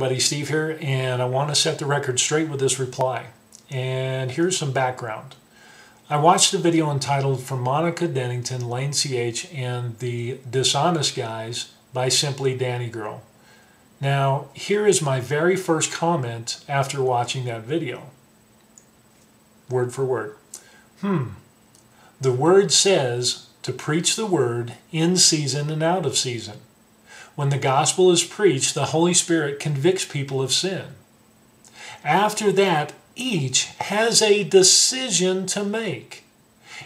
everybody, Steve here, and I want to set the record straight with this reply. And here's some background. I watched a video entitled From Monica Dennington, Lane CH, and the Dishonest Guys by Simply Danny Girl. Now, here is my very first comment after watching that video. Word for word. Hmm. The word says to preach the word in season and out of season. When the gospel is preached, the Holy Spirit convicts people of sin. After that, each has a decision to make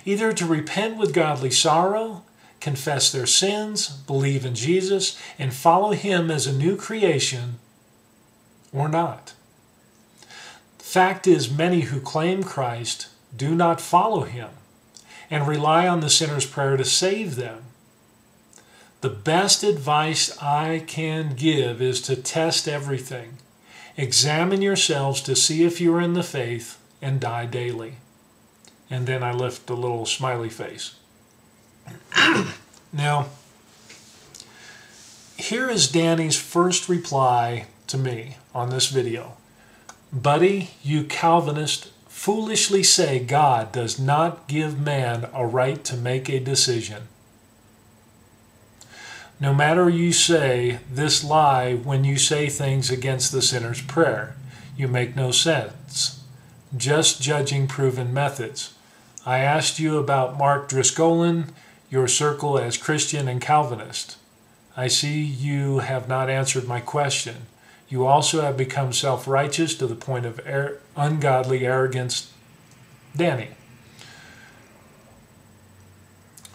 either to repent with godly sorrow, confess their sins, believe in Jesus, and follow Him as a new creation, or not. Fact is, many who claim Christ do not follow Him and rely on the sinner's prayer to save them. The best advice I can give is to test everything. Examine yourselves to see if you are in the faith and die daily. And then I lift a little smiley face. now, here is Danny's first reply to me on this video. Buddy, you Calvinist foolishly say God does not give man a right to make a decision. No matter you say this lie when you say things against the sinner's prayer, you make no sense. Just judging proven methods. I asked you about Mark Driscollin, your circle as Christian and Calvinist. I see you have not answered my question. You also have become self righteous to the point of er- ungodly arrogance. Danny.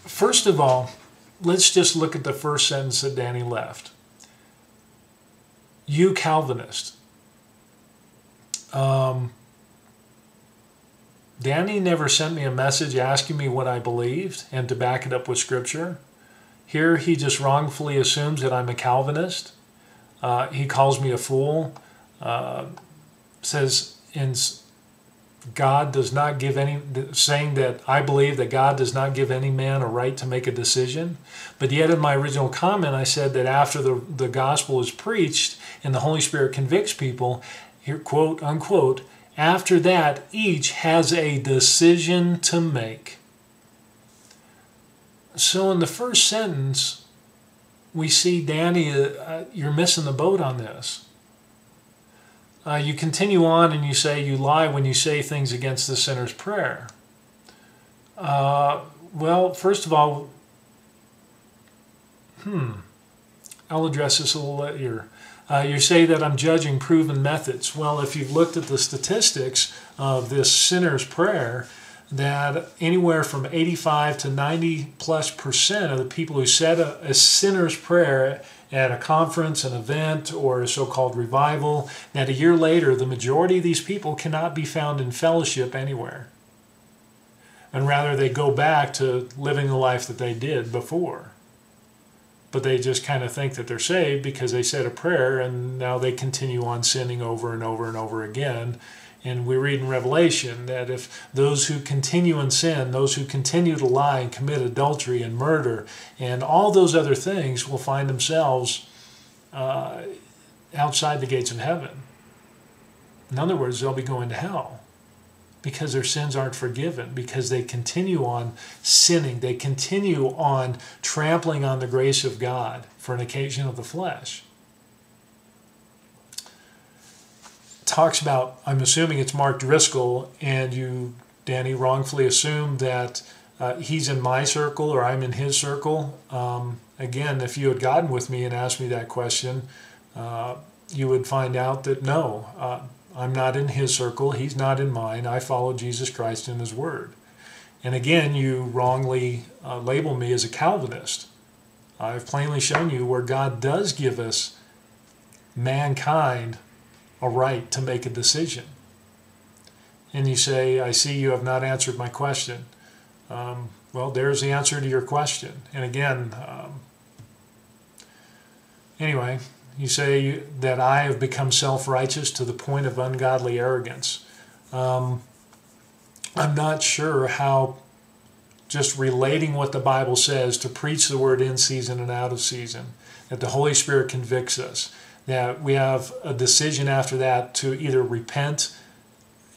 First of all, let's just look at the first sentence that Danny left. You Calvinist. Um, Danny never sent me a message asking me what I believed and to back it up with scripture. Here he just wrongfully assumes that I'm a Calvinist. Uh, he calls me a fool. Uh, says in God does not give any, saying that I believe that God does not give any man a right to make a decision. But yet, in my original comment, I said that after the, the gospel is preached and the Holy Spirit convicts people, here, quote unquote, after that, each has a decision to make. So, in the first sentence, we see Danny, uh, uh you're missing the boat on this. Uh, you continue on and you say you lie when you say things against the sinner's prayer. Uh, well, first of all, hmm, I'll address this a little later. Uh, you say that I'm judging proven methods. Well, if you've looked at the statistics of this sinner's prayer, that anywhere from 85 to 90 plus percent of the people who said a, a sinner's prayer at a conference, an event, or a so called revival, that a year later, the majority of these people cannot be found in fellowship anywhere. And rather, they go back to living the life that they did before. But they just kind of think that they're saved because they said a prayer and now they continue on sinning over and over and over again and we read in Revelation that if those who continue in sin, those who continue to lie and commit adultery and murder and all those other things will find themselves uh, outside the gates of heaven. In other words, they'll be going to hell because their sins aren't forgiven, because they continue on sinning, they continue on trampling on the grace of God for an occasion of the flesh. Talks about, I'm assuming it's Mark Driscoll, and you, Danny, wrongfully assume that uh, he's in my circle or I'm in his circle. Um, again, if you had gotten with me and asked me that question, uh, you would find out that no, uh, I'm not in his circle, he's not in mine. I follow Jesus Christ in his word. And again, you wrongly uh, label me as a Calvinist. I've plainly shown you where God does give us mankind a right to make a decision. And you say, I see you have not answered my question. Um, well, there's the answer to your question. And again, um, anyway, you say that I have become self righteous to the point of ungodly arrogance. Um, I'm not sure how just relating what the Bible says to preach the word in season and out of season, that the Holy Spirit convicts us, that we have a decision after that to either repent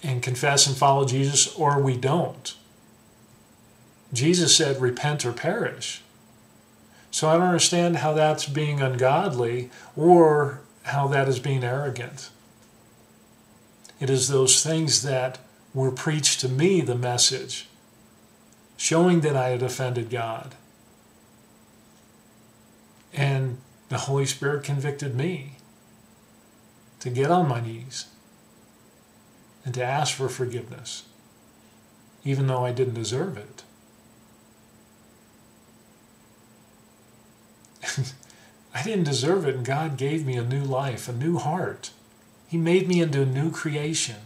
and confess and follow Jesus or we don't. Jesus said, repent or perish. So I don't understand how that's being ungodly or how that is being arrogant. It is those things that were preached to me, the message, showing that I had offended God. And the Holy Spirit convicted me to get on my knees and to ask for forgiveness, even though I didn't deserve it. I didn't deserve it, and God gave me a new life, a new heart. He made me into a new creation,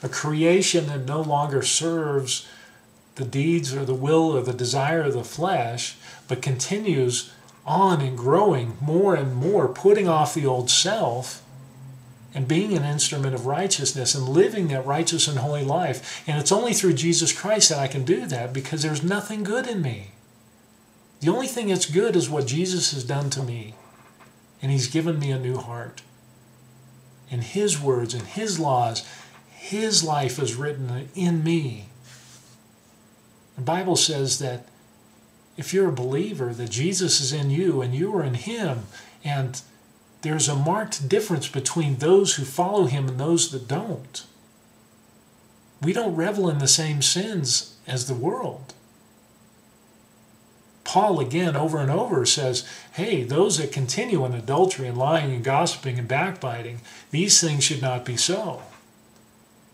a creation that no longer serves the deeds or the will or the desire of the flesh, but continues on and growing more and more, putting off the old self and being an instrument of righteousness and living that righteous and holy life. And it's only through Jesus Christ that I can do that because there's nothing good in me. The only thing that's good is what Jesus has done to me. And he's given me a new heart. In his words and his laws, his life is written in me. The Bible says that if you're a believer, that Jesus is in you and you are in him, and there's a marked difference between those who follow him and those that don't. We don't revel in the same sins as the world. Paul again over and over says, hey, those that continue in adultery and lying and gossiping and backbiting, these things should not be so.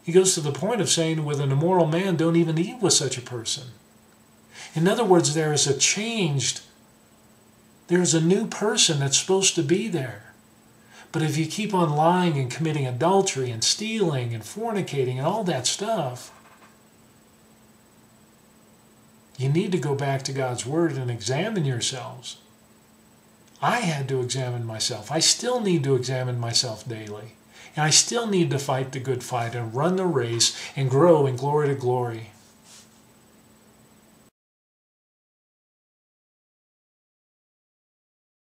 He goes to the point of saying, with an immoral man, don't even eat with such a person. In other words, there is a changed, there's a new person that's supposed to be there. But if you keep on lying and committing adultery and stealing and fornicating and all that stuff, you need to go back to God's Word and examine yourselves. I had to examine myself. I still need to examine myself daily. And I still need to fight the good fight and run the race and grow in glory to glory.